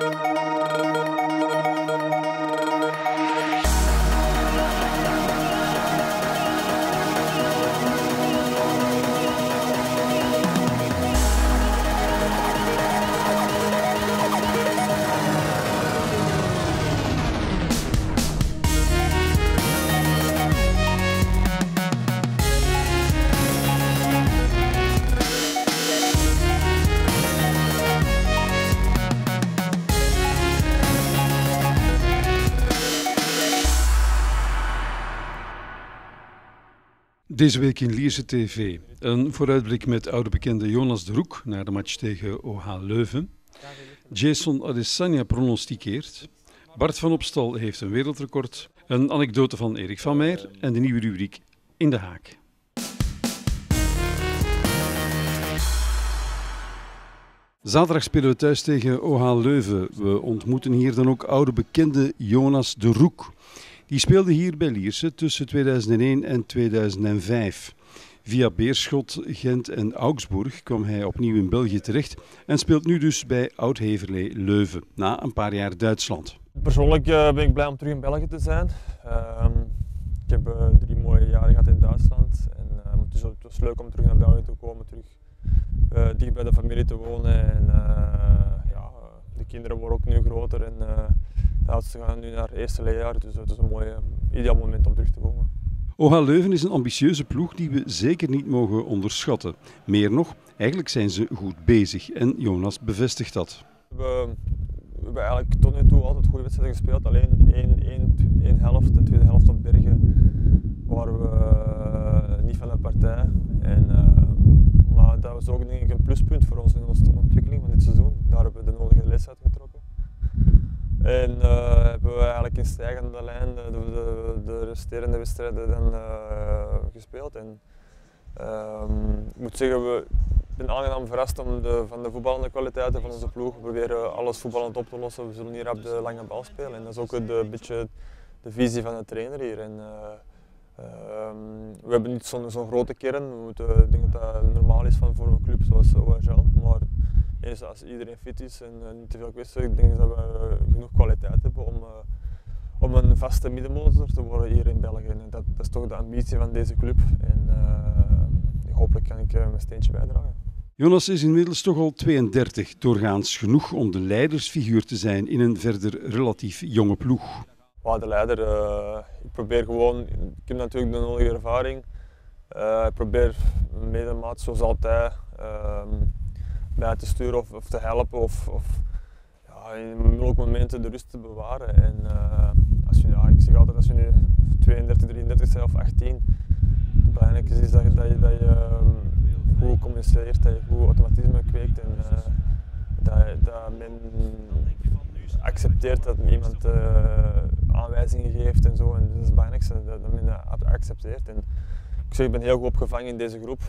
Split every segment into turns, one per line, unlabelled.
Música Deze week in Lierse TV. Een vooruitblik met oude bekende Jonas de Roek naar de match tegen OH Leuven. Jason Adesanya pronosticeert. Bart van Opstal heeft een wereldrecord. Een anekdote van Erik van Meijer en de nieuwe rubriek In de Haak. Zaterdag spelen we thuis tegen OH Leuven. We ontmoeten hier dan ook oude bekende Jonas de Roek. Die speelde hier bij Lierse tussen 2001 en 2005. Via Beerschot, Gent en Augsburg kwam hij opnieuw in België terecht en speelt nu dus bij Oud-Heverlee Leuven, na een paar jaar Duitsland.
Persoonlijk uh, ben ik blij om terug in België te zijn. Uh, ik heb uh, drie mooie jaren gehad in Duitsland en eh, het, is, was leuk om terug naar België te komen, terug dicht bij de familie te wonen. En, ja, de kinderen worden ook nu groter en ja, ze gaan nu naar het eerste leerjaar, dus het is een mooi, ideaal moment om terug te komen.
OH Leuven is een ambitieuze ploeg die we zeker niet mogen onderschatten. Meer nog, eigenlijk zijn ze goed bezig en Jonas bevestigt dat.
We, we hebben eigenlijk tot nu toe altijd goede wedstrijden gespeeld, alleen één, één, één helft, de tweede helft op Bergen waren we uh, niet van de partij. En, uh, maar dat was ook denk ik, een pluspunt voor ons in onze ontwikkeling van dit seizoen. Daar hebben we de nodige les uit. En uh, hebben we eigenlijk in stijgende lijn de, de, de resterende wedstrijden dan, uh, gespeeld. En, um, ik moet zeggen, we zijn aangenaam verrast om de, van de voetballende kwaliteiten van onze ploeg. We proberen alles voetballend op te lossen. We zullen hier op de lange bal spelen. En dat is ook een beetje de visie van de trainer hier. En, um, we hebben niet zo'n zo grote kern. We moeten, ik denk dat dat normaal is van voor een club zoals OHL. Maar eens als iedereen fit is en uh, niet te veel kwestie, ik denk dat we uh, genoeg kwaliteit hebben om, uh, om een vaste middenmotor te worden hier in België. En dat, dat, is toch de ambitie van deze club en hopelijk kan ik mijn steentje bijdragen.
Jonas is inmiddels toch al 32, doorgaans genoeg om de leidersfiguur te zijn in een verder relatief jonge ploeg.
Ja, de leider, ik probeer gewoon, ik heb natuurlijk de nodige ervaring. ik probeer medemaat zoals altijd ehm, bij te sturen of, te helpen of, of ja, in moeilijke momenten de rust te bewaren. En uh, als je, ja, ik zeg altijd als je nu 32, 33 bent of 18, het belangrijkste is dat je, dat je, dat je um, goed communiceert, dat je goed automatisme kweekt en uh, dat, dat men accepteert dat iemand uh, aanwijzingen geeft en zo. En dat is het belangrijkste, dat, dat men dat accepteert. En, ik, zeg, ik ben heel goed opgevangen in deze groep.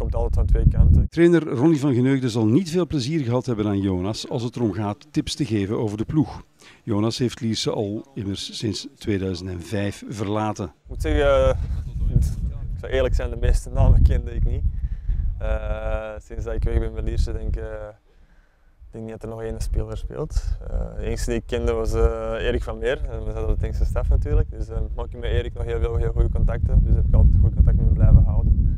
Komt altijd van twee kanten.
Trainer Ronnie van Geneugde zal niet veel plezier gehad hebben aan Jonas als het erom gaat tips te geven over de ploeg. Jonas heeft Lierse al immers sinds 2005 verlaten. Ik
moet zeggen, uh, ik zou eerlijk zijn, de meeste namen kende ik niet. Uh, sinds dat ik weg ben bij Lierse denk ik ik denk niet dat er nog één speler speelt. Uh, de enige die ik kende was uh, Erik van Meer. En we zaten op de Denkse staf natuurlijk. Dus uh, maak ik met Erik nog heel veel heel goede contacten. Dus heb ik altijd goede contact met hem blijven houden.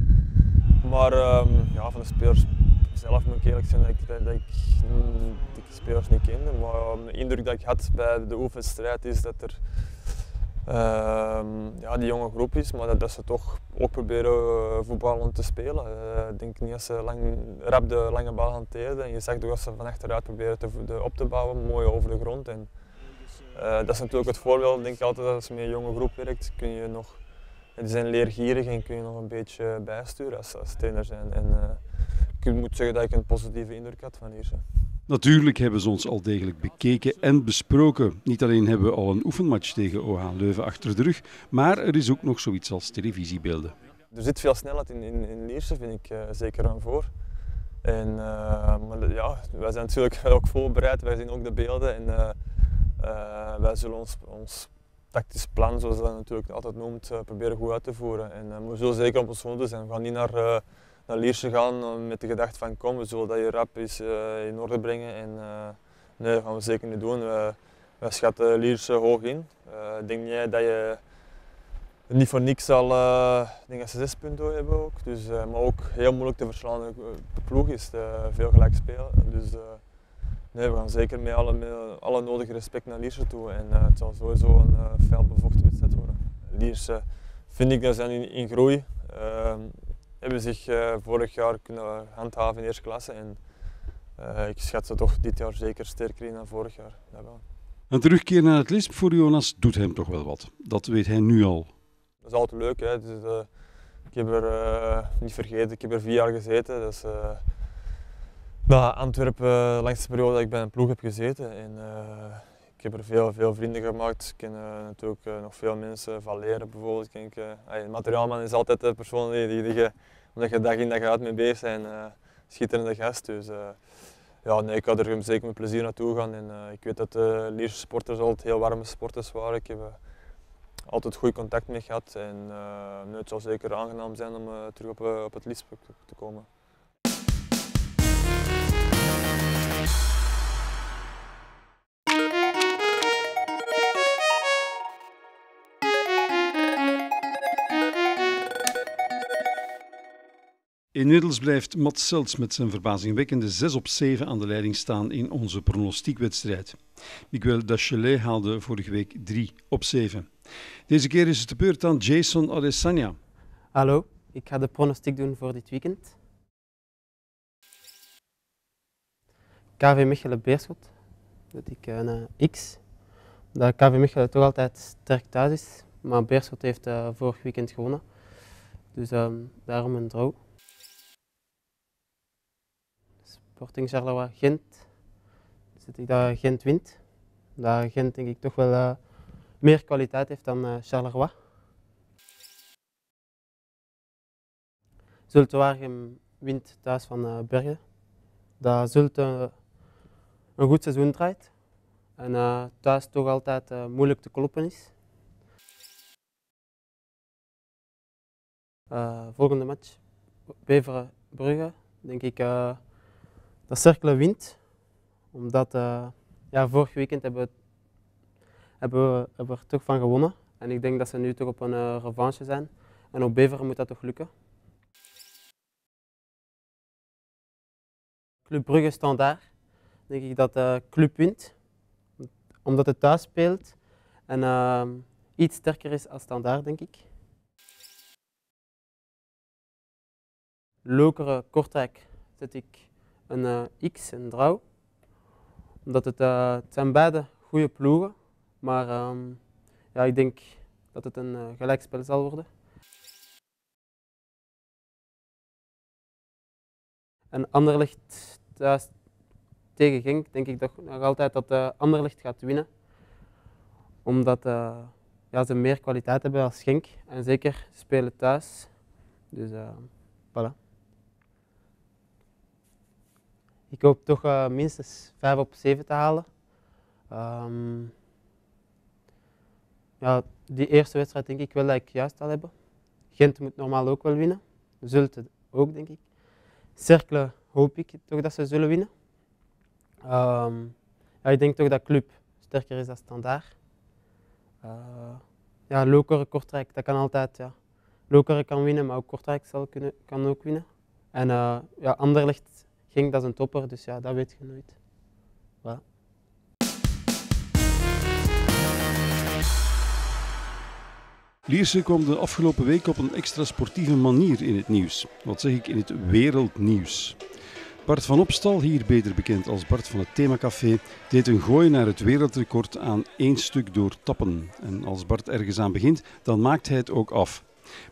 Maar um, ja, van de spelers zelf moet ik eerlijk zijn dat ik, dat, dat ik de spelers niet kende. Maar de indruk dat ik had bij de oefenstrijd is dat er uh, ja, die jonge groep is, maar dat, dat ze toch ook proberen uh, voetballen te spelen. Uh, ik denk niet dat ze lang, rap de lange bal hanteerden. En je zag toch dat ze van achteruit proberen te, de, op te bouwen, mooi over de grond. En, uh, dat is natuurlijk het voorbeeld, denk ik altijd, als je met een jonge groep werkt, kun je nog, die zijn leergierig en kun je nog een beetje bijsturen als, als trainer zijn. En, ik moet zeggen dat ik een positieve indruk had van hier.
Natuurlijk hebben ze ons al degelijk bekeken en besproken. Niet alleen hebben we al een oefenmatch tegen OH Leuven achter de rug, maar er is ook nog zoiets als televisiebeelden.
Er zit veel snelheid in, in, in Lierse, vind ik uh, zeker aan voor. En, uh, maar ja, wij zijn natuurlijk ook voorbereid, wij zien ook de beelden en wij zullen ons, ons tactisch plan, zoals dat natuurlijk altijd noemt, proberen goed uit te voeren. En we zullen zeker op ons hoede zijn. We gaan niet naar naar Lierse gaan met de gedachte van kom, we zullen dat je rap is in orde brengen en Nee, dat gaan we zeker niet doen. We, we schatten Lierse hoog in. Ik denk niet dat je niet voor niks al uh, denk dat ze zes punten hebben ook. Dus, maar ook heel moeilijk te verslaan. De ploeg is veel gelijk spelen. Dus nee, we gaan zeker met alle, met alle nodige respect naar Lierse toe. En het zal sowieso een fel bevochten wedstrijd worden. Lierse vind ik dat zijn in, in groei. Ehm, hebben zich vorig jaar kunnen handhaven in eerste klasse. En ik schat ze toch dit jaar zeker sterker in dan vorig jaar. Wel.
Een terugkeer naar het Lisp voor Jonas doet hem toch wel wat. Dat weet hij nu al.
Dat is altijd leuk. Hè. Dus, uh, ik heb er uh, niet vergeten, ik heb er vier jaar gezeten. Dus, uh, nou, Antwerpen, langste periode dat ik bij een ploeg heb gezeten. En, ik heb er veel, veel vrienden gemaakt. Ik ken natuurlijk nog veel mensen van leren bijvoorbeeld. Ik denk, materiaalman is altijd de persoon die, die, je, omdat je dag in dag uit mee bezig bent, schitterende gast. Dus, ja, nee, ik ga er zeker met plezier naartoe gaan. En, ik weet dat de Lierse sporters altijd heel warme sporters waren. Ik heb, altijd goed contact mee gehad. En uh, het zal zeker aangenaam zijn om terug op, op het Lisp te komen.
Inmiddels blijft Mats Selts met zijn verbazingwekkende 6 op 7 aan de leiding staan in onze pronostiekwedstrijd. Miguel Dachelet haalde vorige week 3 op 7. Deze keer is het de beurt aan Jason Adesanya.
Hallo, ik ga de pronostiek doen voor dit weekend. KV Mechelen Beerschot, dat ik een uh, X. Dat KV Mechelen toch altijd sterk thuis is, maar Beerschot heeft uh, vorig weekend gewonnen. Dus um, daarom een draw. Sporting Charleroi Gent, zit ik dat Gent wint. Dat Gent denk ik toch wel uh, meer kwaliteit heeft dan Charleroi. Zulte wint thuis van Bergen. Dat Zulte een goed seizoen draait en uh, thuis toch altijd uh, moeilijk te kloppen is. Uh, volgende match, Beveren-Brugge, denk ik dat Cercle wint. Omdat ja, vorig weekend hebben we hebben we, hebben we er toch van gewonnen. En ik denk dat ze nu toch op een revanche zijn. En op Beveren moet dat toch lukken. Club Brugge standaard. Denk ik dat de club wint. Omdat het thuis speelt. En uh, iets sterker is als standaard, denk ik. Lokeren Kortrijk zet ik een uh, X, een draw. Omdat het, zijn beide goede ploegen. Maar um, ja, ik denk dat het een gelijkspel zal worden. En Anderlecht thuis tegen Genk denk ik toch nog altijd dat uh, Anderlecht gaat winnen. Omdat uh, ja, ze meer kwaliteit hebben als Genk. En zeker spelen thuis. Dus uh, voilà. Ik hoop toch minstens 5 op 7 te halen. Um, ja, die eerste wedstrijd denk ik wel dat ik juist al heb. Gent moet normaal ook wel winnen. Zulte ook, denk ik. Cercle hoop ik toch dat ze zullen winnen. Um, ja, ik denk toch dat Club sterker is dan Standaard. Uh, ja, Lokeren, Kortrijk, dat kan altijd. Ja. Lokeren kan winnen, maar ook Kortrijk zal kunnen, kan ook winnen. En uh, ja, Anderlecht ging, dat is een topper, dus ja, dat weet je nooit. Voilà.
Lierse kwam de afgelopen week op een extra sportieve manier in het nieuws. Wat zeg ik in het wereldnieuws? Bart van Opstal, hier beter bekend als Bart van het Themacafé, deed een gooi naar het wereldrecord aan één stuk door tappen. En als Bart ergens aan begint, dan maakt hij het ook af.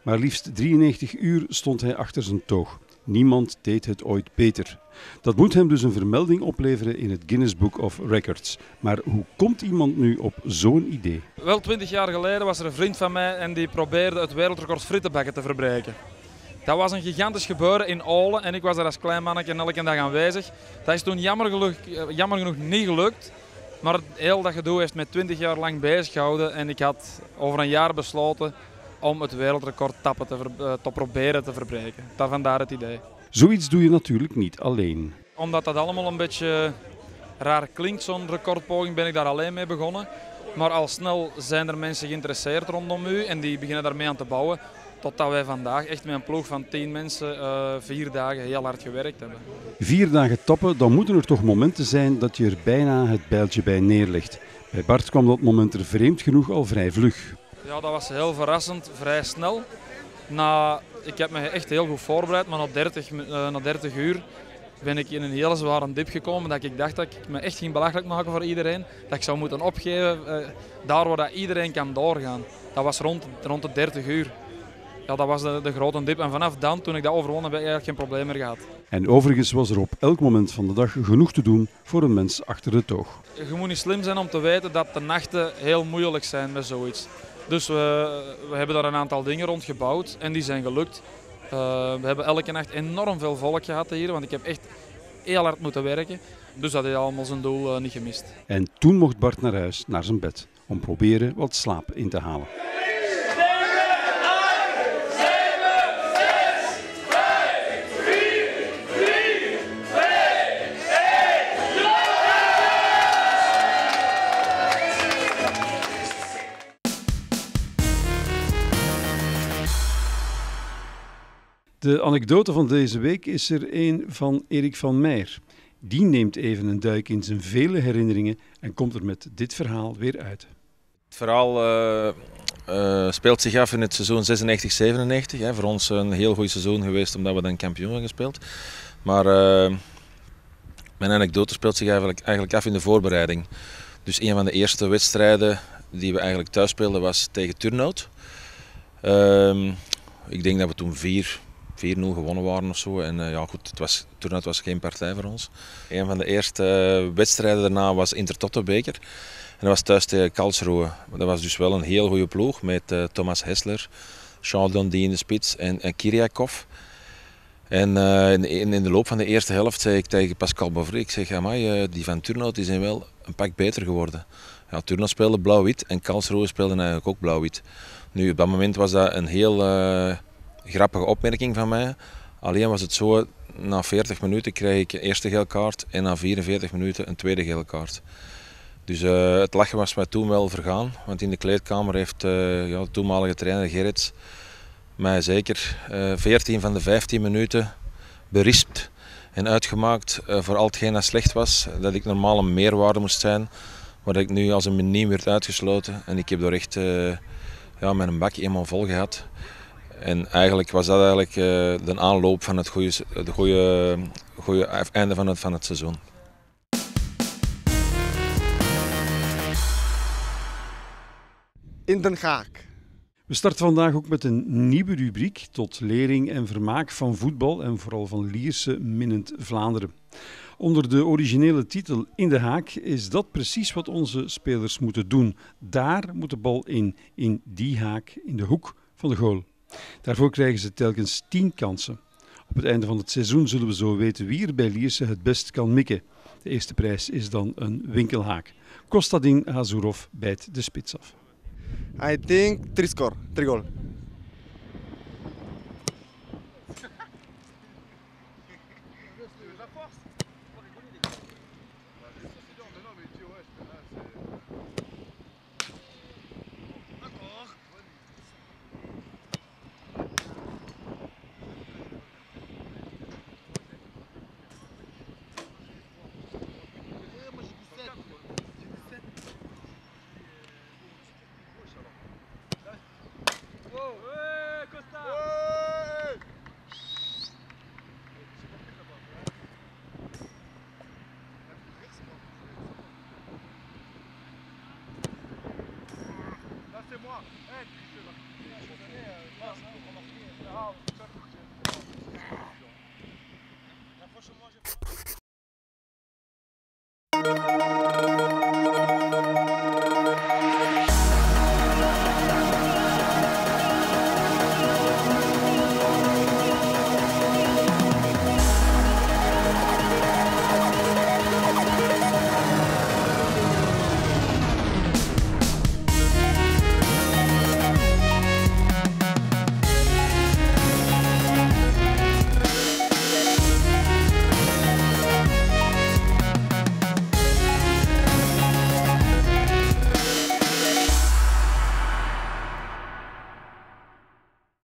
Maar liefst 93 uur stond hij achter zijn toog. Niemand deed het ooit beter. Dat moet hem dus een vermelding opleveren in het Guinness Book of Records. Maar hoe komt iemand nu op zo'n idee?
Wel twintig jaar geleden was er een vriend van mij en die probeerde het wereldrecord frittenbakken te verbreken. Dat was een gigantisch gebeuren in Olen en ik was daar als klein mannetje elke dag aanwezig. Dat is toen jammer genoeg, jammer genoeg niet gelukt. Maar heel dat gedoe heeft me 20 jaar lang bezig gehouden en ik had over een jaar besloten om het wereldrecord tappen te, uh, te proberen te verbreken. Daar vandaar het idee.
Zoiets doe je natuurlijk niet alleen.
Omdat dat allemaal een beetje Raar klinkt zo'n recordpoging, ben ik daar alleen mee begonnen. Maar al snel zijn er mensen geïnteresseerd rondom u en die beginnen daarmee aan te bouwen. Totdat wij vandaag echt met een ploeg van tien mensen uh, vier dagen heel hard gewerkt hebben.
Vier dagen toppen, dan moeten er toch momenten zijn dat je er bijna het bijltje bij neerlegt. Bij Bart kwam dat moment er vreemd genoeg al vrij vlug.
Ja, dat was heel verrassend, vrij snel. Na, ik heb me echt heel goed voorbereid, maar na 30, uh, na 30 uur ben ik in een hele zware dip gekomen. Dat ik dacht dat ik me echt ging belachelijk maken voor iedereen. Dat ik zou moeten opgeven uh, daar waar dat iedereen kan doorgaan. Dat was rond, rond de 30 uur. Ja, dat was de, de grote dip. En vanaf dan, toen ik dat overwon, heb ik eigenlijk geen probleem meer gehad.
En overigens was er op elk moment van de dag genoeg te doen voor een mens achter de toog.
Je moet niet slim zijn om te weten dat de nachten heel moeilijk zijn met zoiets. Dus we, we hebben daar een aantal dingen rond gebouwd en die zijn gelukt. Uh, we hebben elke nacht enorm veel volk gehad hier, want ik heb echt heel hard moeten werken. Dus dat is allemaal zijn doel uh, niet gemist.
En toen mocht Bart naar huis, naar zijn bed, om proberen wat slaap in te halen. De anekdote van deze week is er een van Erik van Meijer. Die neemt even een duik in zijn vele herinneringen en komt er met dit verhaal weer uit.
Het verhaal uh, uh, speelt zich af in het seizoen 96-97. Voor ons een heel goed seizoen geweest omdat we dan kampioen hebben gespeeld. Maar uh, mijn anekdote speelt zich eigenlijk, eigenlijk af in de voorbereiding. Dus een van de eerste wedstrijden die we eigenlijk thuis speelden was tegen Turnhout. Ehm, ik denk dat we toen vier, 4-0 gewonnen waren of zo. En uh, ja, goed, het was, was geen partij voor ons. Een van de eerste uh, wedstrijden daarna was Intertoto-beker. En dat was thuis tegen Karlsruhe. Dat was dus wel een heel goede ploeg met uh, Thomas Hessler, Jean Dondie in de spits en, en Kiriakov. En in, in, de loop van de eerste helft zei ik tegen Pascal Bovry, ik zeg, amai, die van Turnhout die zijn wel een pak beter geworden. Ja, Turnhout speelde blauw-wit en Karlsruhe speelde eigenlijk ook blauw-wit. Nu, op dat moment was dat een heel grappige opmerking van mij. Alleen was het zo, na 40 minuten kreeg ik eerste gele kaart en na 44 minuten een tweede gele kaart. Dus uh, het lachen was mij toen wel vergaan, want in de kleedkamer heeft uh, ja, de toenmalige trainer Gerrits mij zeker uh, 14 van de 15 minuten berispt en uitgemaakt voor al hetgeen dat slecht was. Dat ik normaal een meerwaarde moest zijn, maar dat ik nu als een miniem werd uitgesloten. En ik heb door echt ja, mijn bak eenmaal vol gehad. En eigenlijk was dat eigenlijk uh, de aanloop van het goede, de goede, goede einde van het, van het seizoen.
In Den Haag.
We starten vandaag ook met een nieuwe rubriek tot lering en vermaak van voetbal en vooral van Lierse minnend Vlaanderen. Onder de originele titel In de Haak is dat precies wat onze spelers moeten doen. Daar moet de bal in, in die haak, in de hoek van de goal. Daarvoor krijgen ze telkens 10 kansen. Op het einde van het seizoen zullen we zo weten wie er bij Lierse het best kan mikken. De eerste prijs is dan een winkelhaak. Kostadin Hazurov bijt de spits af.
I think three score, three goal.